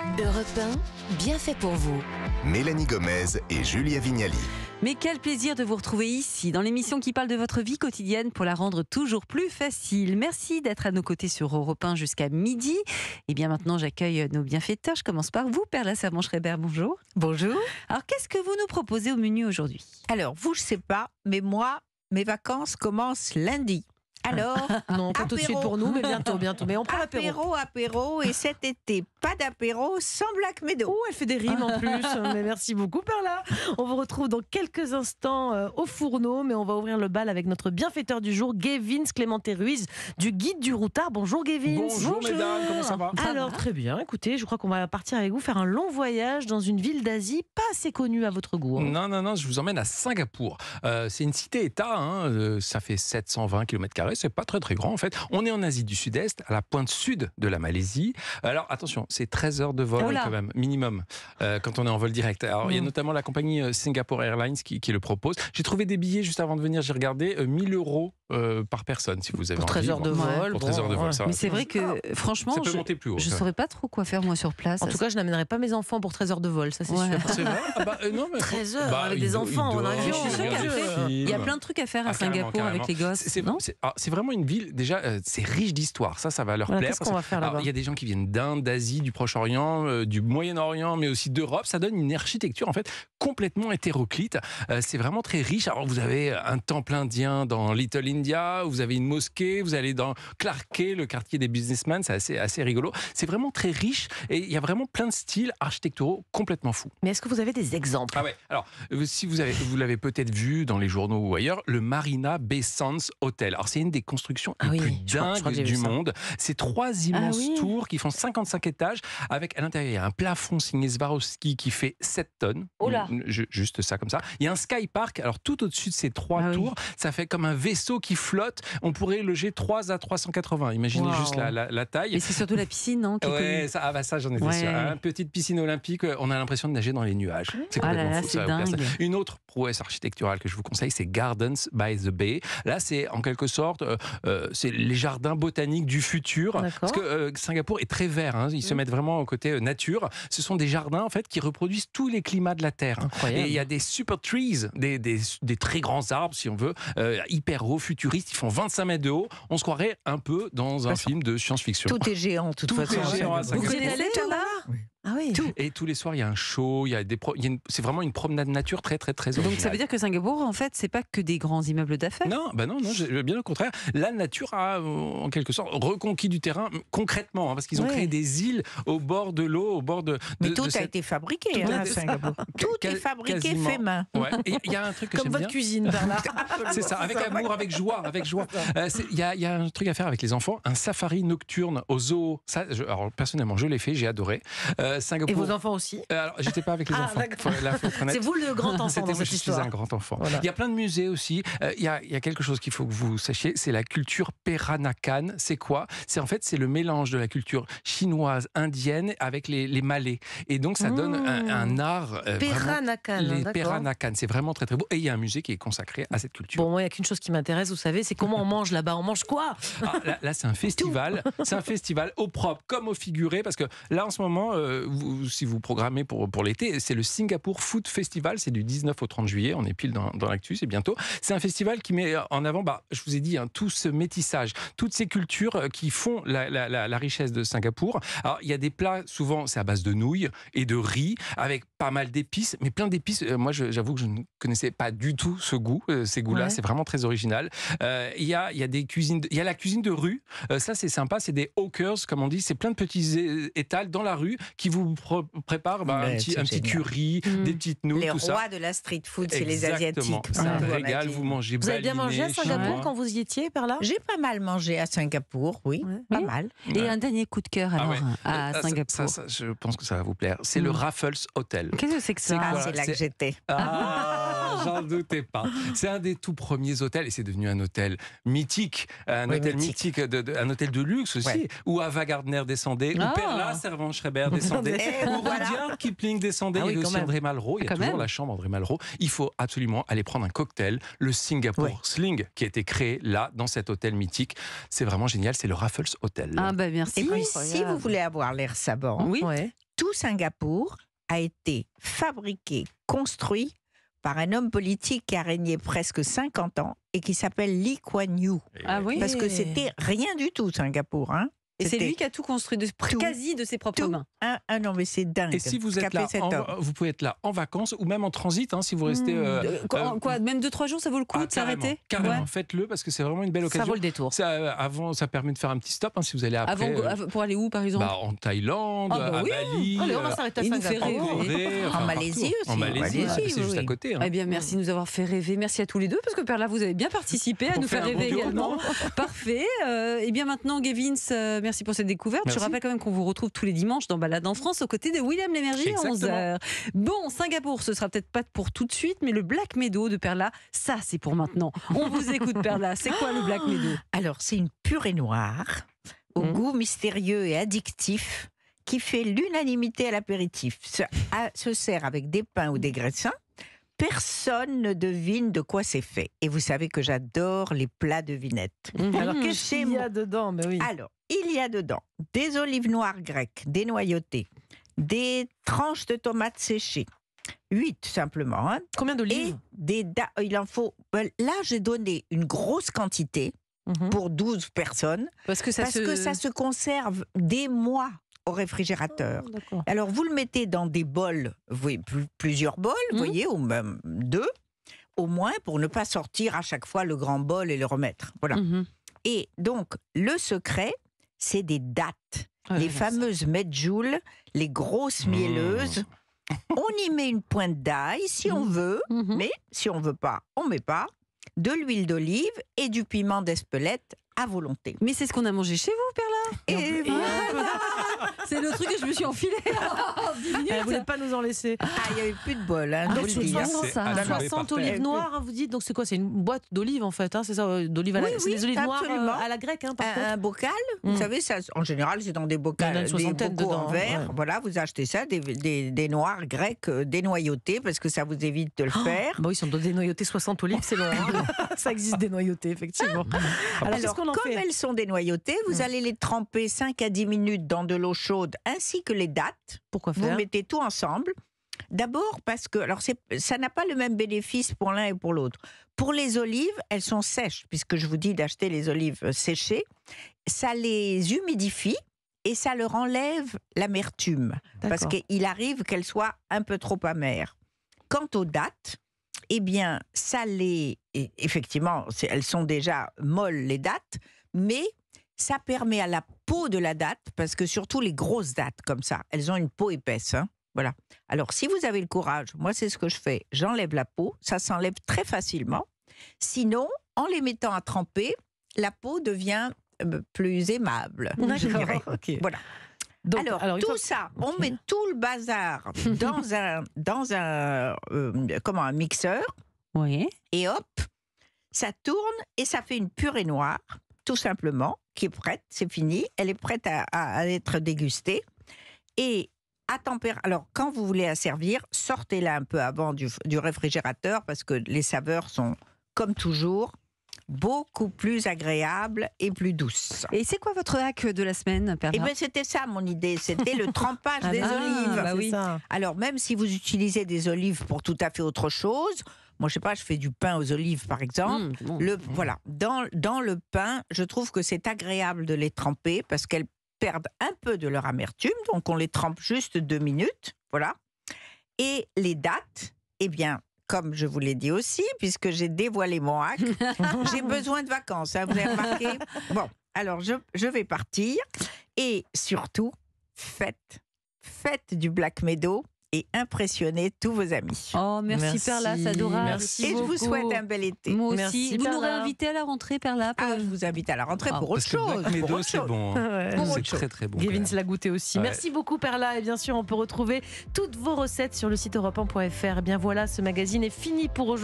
Europe 1, bien fait pour vous. Mélanie Gomez et Julia Vignali. Mais quel plaisir de vous retrouver ici, dans l'émission qui parle de votre vie quotidienne pour la rendre toujours plus facile. Merci d'être à nos côtés sur Europe 1 jusqu'à midi. Et bien maintenant, j'accueille nos bienfaiteurs. Je commence par vous, Perla Servan-Schreiber. Bonjour. Bonjour. Alors, qu'est-ce que vous nous proposez au menu aujourd'hui? Alors, vous, je sais pas, mais moi, mes vacances commencent lundi. Alors, Non, pas tout de suite pour nous, mais bientôt, bientôt. Mais on prend l'apéro. apéro, apéro, et cet été, pas d'apéro sans Black Meadow. Oh, elle fait des rimes en plus. mais merci beaucoup, Perla. On vous retrouve dans quelques instants euh, au fourneau, mais on va ouvrir le bal avec notre bienfaiteur du jour, Gavin Clémenté Ruiz, du Guide du Routard. Bonjour, Gavin. Bonjour, mesdames, comment ça va? Alors, très bien. Écoutez, je crois qu'on va partir avec vous faire un long voyage dans une ville d'Asie pas assez connue à votre goût. hein. Non, non, non, je vous emmène à Singapour. Euh, c'est une cité-État, hein, euh, ça fait 720 km, c'est pas très très grand en fait. On est en Asie du Sud-Est, à la pointe sud de la Malaisie. Alors attention, c'est 13 heures de vol Oh quand même, minimum, euh, quand on est en vol direct. Alors il y a Mm. notamment la compagnie euh, Singapore Airlines qui, qui le propose. J'ai trouvé des billets juste avant de venir, j'ai regardé, euh, 1000 euros euh, par personne si vous avez Pour 13 envie. heures de Bon, vol. Pour 13 heures de vol, ouais. ça. Mais c'est vrai que, franchement, Ça peut je monter plus haut. saurais pas trop quoi faire moi sur place. En tout cas, je n'amènerai pas mes enfants pour 13 heures de vol, ça c'est Ouais. sûr. C'est vrai? Ah bah, euh, non, mais 13 heures Bah, avec il des enfants en avion. Je suis sûre il y a plein de trucs à faire à Ah, carrément, Singapour avec les gosses. C'est- C'est non? C'est- vraiment une ville, déjà, euh, c'est riche d'histoire. Ça, ça va leur Voilà, plaire. Qu'est-ce parce qu'on va faire alors, là-bas il y a des gens qui viennent d'Inde, d'Asie, du Proche-Orient, euh, du Moyen-Orient, mais aussi d'Europe. Ça donne une architecture en fait complètement hétéroclite. Euh, c'est vraiment très riche. Alors vous avez un temple indien dans Little India, vous avez une mosquée, vous allez dans Clarke, le quartier des businessmen. C'est assez, assez rigolo. C'est vraiment très riche et il y a vraiment plein de styles architecturaux complètement fous. Mais est-ce que vous avez des exemples? Ah ouais. Alors, si vous avez, vous l'avez peut-être vu dans les journaux ou ailleurs, le Marina Bay Sands Hotel. Alors, c'est une des constructions Ah les oui, plus dingues du monde. C'est trois immenses oui. tours qui font 55 étages, avec à l'intérieur il y a un plafond signé Swarovski qui fait 7 tonnes. Oh là. Juste ça comme ça. Il y a un sky park. Alors, tout au-dessus de ces trois Ah oui. tours, ça fait comme un vaisseau qui flotte. On pourrait loger 3 à 380. Imaginez Waouh. juste la, la- la taille. Et c'est surtout la piscine, non est Ouais, ça, ah bah ça j'en étais Ouais. sûr. Une petite piscine olympique, euh, on a l'impression de nager dans les nuages. C'est Ah là complètement là, fou, c'est ça. Une autre prouesse architecturale que je vous conseille, c'est Gardens by the Bay. Là, c'est en quelque sorte, euh, euh, c'est les jardins botaniques du futur. Parce que euh, Singapour est très vert, hein, ils se mettent vraiment au côté euh, nature. Ce sont des jardins en fait qui reproduisent tous les climats de la Terre. Incroyable. Et il y a des super trees, des, des, des très grands arbres, si on veut, euh, hyper hauts, futuristes. Ils font 25 mètres de haut. On se croirait un peu dans un film de science-fiction. Tout est géant, de toute Tout façon. est géant à Vous. Vous y tout. Et tous les soirs, il y a un show, il y a des pro- c'est vraiment une promenade nature très très très Donc ça originale. veut dire que Singapour, en fait, c'est pas que des grands immeubles d'affaires. non, bah non, non, bien au contraire. La nature a, en quelque sorte, reconquis du terrain concrètement, hein, parce qu'ils ont Ouais. créé des îles au bord de l'eau, au bord de. Mais de- tout de a cette- été fabriqué Tout hein, à Singapour. Tout est fabriqué quasiment. fait main. Ouais. Et il y a un truc que Comme votre bien. cuisine, Bernard. C'est ça, avec amour, avec joie, avec joie. Euh, Il y, a- il y a un truc à faire avec les enfants, un safari nocturne au zoo. Ça, je- alors personnellement, je l'ai fait, j'ai adoré. Euh, Singapour. Et vos enfants aussi Euh, Alors, j'étais pas avec les Ah, enfants. C'est vous le grand enfant C'était dans moi, cette je suis histoire. un grand enfant. Voilà. Il y a plein de musées aussi. Euh, il, y a, il y a quelque chose qu'il faut que vous sachiez, c'est la culture Peranakan. C'est quoi? C'est en fait c'est le mélange de la culture chinoise, indienne avec les, les Malais. Et donc ça donne un, Mmh. un art. euh, vraiment- Peranakan, les. Peranakan, c'est vraiment très très beau. Et il y a un musée qui est consacré à cette culture. Bon, moi, il n'y a qu'une chose qui m'intéresse, vous savez, c'est comment on mange là-bas. On mange quoi? Ah, là, là, c'est un festival. C'est un festival au propre comme au figuré. Parce que là, en ce moment, euh, vous- si vous programmez pour, pour l'été, c'est le Singapour Food Festival. C'est du 19 au 30 juillet. On est pile dans, dans l'actu, c'est bientôt. C'est un festival qui met en avant, bah, je vous ai dit, hein, tout ce métissage, toutes ces cultures euh, qui font la, la- la- la richesse de Singapour. Alors, il y a des plats, souvent, c'est à base de nouilles et de riz, avec pas mal d'épices, mais plein d'épices. Euh, moi, j'avoue que je ne connaissais pas du tout ce goût, euh, ces goûts-là. Ouais. C'est vraiment très original. Euh, Il y, a, y a des cuisines, de- il y a la cuisine de rue. Euh, ça, c'est sympa. C'est des hawkers, comme on dit. C'est plein de petits étals dans la rue qui vous préparent bah, un petit, un curry, Mm. des petites nouilles, Les tout ça. rois de la street food, c'est les. Asiatiques. C'est un régal. Vous mangez Vous avez bien mangé à Singapour chinois. quand vous y étiez, par là? J'ai pas mal mangé à Singapour, oui. Ouais. Pas Oui. mal. Et un dernier coup de cœur Ah alors ouais. à Ah, ça- Singapour. ça, ça, je pense que ça va vous plaire. C'est le Mm. Raffles Hotel. Qu'est-ce que c'est que ça? Ah, Voilà, c'est là c'est- que j'étais. Ah, j'en doutais pas. C'est un des tout premiers hôtels et c'est devenu un hôtel mythique, un Oui, hôtel mythique. mythique, de, de- un hôtel de luxe aussi, Ouais. où Ava Gardner descendait, Ah. où Perla Servan-Schreiber descendait, Et où voilà. Rudyard Kipling descendait, Ah oui, il y avait quand aussi même. André Malraux, il y a Quand toujours même. la chambre André Malraux. Il faut absolument aller prendre un cocktail, le Singapore Ouais. Sling, qui a été créé là, dans cet hôtel mythique. C'est vraiment génial, c'est le Raffles Hotel. Ah bah merci. Et puis, si vous voulez avoir l'air savant, Oui. Ouais. tout Singapour a été fabriqué, construit par un homme politique qui a régné presque 50 ans et qui s'appelle Lee Kuan Yew. Ah oui. Parce que c'était rien du tout, Singapour. Hein. Et c'est lui qui a tout construit, de, Tout. quasi de ses propres Tout. mains. un, un non, mais c'est dingue. Et si vous êtes là, en- vous pouvez être là en vacances ou même en transit, hein, si vous restez. euh, Euh, quoi, euh, quoi, même deux trois jours, ça vaut le coup ah, de s'arrêter Carrément, Ouais. faites-le parce que c'est vraiment une belle Ça occasion. vaut le détour. Ça, euh, avant, ça permet de faire un petit stop hein, si vous allez après. Avant, euh, av- pour aller où, par exemple? bah, en Thaïlande, Ah bah à oui. Bali, Allez, on va s'arrêter à Singapour. En Malaisie aussi, En Malaisie, c'est oui, juste à côté. hein. Eh bien, merci de nous avoir fait rêver. Merci à tous les deux, parce que Perla, vous avez bien participé à nous faire rêver également. Parfait. Et bien maintenant, Gavins, merci pour cette découverte. Merci. Je rappelle quand même qu'on vous retrouve tous les dimanches dans Balade en France aux côtés de William Lémergie à Exactement. 11h. Bon, Singapour, ce sera peut-être pas pour tout de suite, mais le Black Meadow de Perla, ça c'est pour maintenant. On vous écoute, Perla. C'est quoi le Black Meadow? Alors, c'est une purée noire au Mhm. goût mystérieux et addictif qui fait l'unanimité à l'apéritif. Se, à- se sert avec des pains ou des graissins. Personne ne devine de quoi c'est fait. Et vous savez que j'adore les plats de vinette. Alors, Mmh. qu'est-ce qu'il y a dedans Mais oui. Alors, il y a dedans des olives noires grecques dénoyautées, des tranches de tomates séchées, 8 simplement, hein, Combien d'olives? des da- il en faut. ben, Là, j'ai donné une grosse quantité Mhm. pour 12 personnes Parce que ça parce se... que ça se conserve des mois au réfrigérateur. Oh. Alors, vous le mettez dans des bols, vous voyez, pl- plusieurs bols, vous Mhm. voyez, ou même deux, au moins pour ne pas sortir à chaque fois le grand bol et le remettre. Voilà. Mhm. Et donc, le secret, c'est des dattes. Ouais, les fameuses medjool, les grosses Mmh. mielleuses. On y met une pointe d'ail si on Mmh. veut, Mhm. mais si on veut pas, on met pas. De l'huile d'olive et du piment d'Espelette à volonté. Mais c'est ce qu'on a mangé chez vous, Perla Et C'est le truc que je me suis enfilé en 10 minutes. Elle voulait pas nous en laisser. Ah, il n'y avait plus de bol, hein, Ah, c'est le dis, hein. bon, C'est ça. assuré par 60 terre. olives noires, hein, vous dites. Donc c'est quoi? C'est une boîte d'olives en fait, hein, c'est ça euh, D'olives à la... Oui, oui, des olives noires euh, à la grecque, hein, par Un, bocal, Mm. vous savez, ça, en général, c'est dans des en bocaux, une des soixantaine bocaux en dedans, verre. ouais. Voilà, vous achetez ça, des, des- des noirs grecs euh, dénoyautés, parce que ça vous évite de le faire. Bah oui, si on doit dénoyauter 60 olives, c'est long. hein. ça existe dénoyauté, effectivement. Alors, qu'est-ce Alors, qu'on en comme elles sont dénoyautées, vous Mm. allez les tremper 5 à 10 minutes dans de l'eau chaude, ainsi que les dattes. Pourquoi Vous faire mettez tout ensemble. D'abord parce que alors ça n'a pas le même bénéfice pour l'un et pour l'autre. Pour les olives, elles sont sèches, puisque je vous dis d'acheter les olives séchées. Ça les humidifie et ça leur enlève l'amertume, parce qu'il arrive qu'elles soient un peu trop amères. Quant aux dattes, eh bien, ça les... Effectivement, elles sont déjà molles, les dattes, mais ça permet à la peau de la date, parce que surtout les grosses dattes comme ça, elles ont une peau épaisse. hein. Voilà. Alors, si vous avez le courage, moi, c'est ce que je fais. J'enlève la peau, ça s'enlève très facilement. Sinon, en les mettant à tremper, la peau devient euh, plus aimable, je dirais. D'accord, ok. Voilà. Donc, alors, tout ça, on met tout le bazar dans un, dans un, euh, comment, un mixeur Oui. et hop, ça tourne et ça fait une purée noire, tout simplement, qui est prête, c'est fini, elle est prête à, à- à être dégustée. Et à température. Alors, quand vous voulez la servir, sortez-la un peu avant du, du réfrigérateur parce que les saveurs sont, comme toujours, beaucoup plus agréables et plus douces. Et c'est quoi votre hack de la semaine, Perla Et bien, c'était ça mon idée, c'était le trempage Ah des bah, olives. bah oui. Alors, même si vous utilisez des olives pour tout à fait autre chose, moi, je sais pas, je fais du pain aux olives, par exemple. Mmh. Le, voilà, dans, dans le pain, je trouve que c'est agréable de les tremper parce qu'elles perdent un peu de leur amertume, donc on les trempe juste deux minutes, voilà. Et les dates, eh bien, comme je vous l'ai dit aussi, puisque j'ai dévoilé mon hack, j'ai besoin de vacances, hein, vous avez remarqué Bon, alors je, je vais partir et surtout, faites, faites du Black Meadow et impressionnez tous vos amis. Oh, merci, Merci, Perla, c'est adorable. merci et je vous souhaite un bel été. Moi aussi. Merci, Vous nous Perla. réinvitez à la rentrée, Perla pour- Ah, je vous invite à la rentrée Ah, pour autre Parce que chose. Black pour Meadow, autre c'est chose. bon. hein. Ouais. C'est très très bon. Gavin l'a goûté aussi. Ouais. Merci beaucoup Perla et bien sûr on peut retrouver toutes vos recettes sur le site europe1.fr. Eh bien voilà, ce magazine est fini pour aujourd'hui.